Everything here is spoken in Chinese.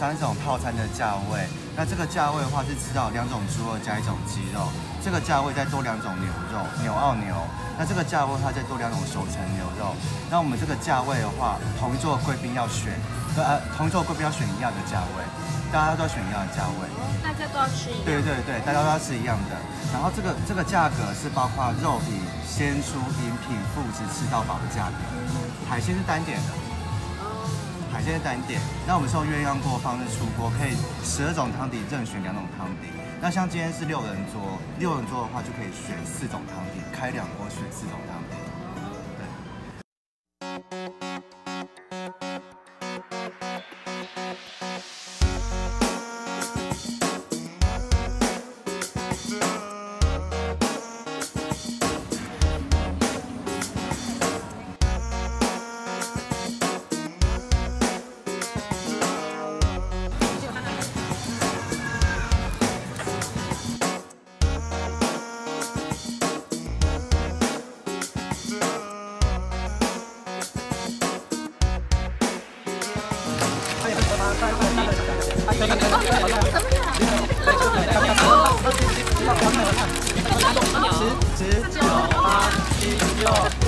三种套餐的价位。那这个价位的话是吃到两种猪肉加一种鸡肉，这个价位再多两种牛肉，牛澳牛。那这个价位它再多两种熟成牛肉。那我们这个价位的话，同一座贵宾要选，呃，同一座贵宾要选一样的价位，大家都要选一样的价位。大家都要吃一样。对对对，大家都要吃一样的。然后这个这个价格是包括肉品、鲜蔬、饮品、副食吃到饱的价格，海鲜是单点的。海鲜单点。那我们是用鸳鸯锅方式出锅，可以十二种汤底任选两种汤底。那像今天是六人桌，六人桌的话就可以选四种汤底，开两锅选四种汤底。对十、九、八、七、六。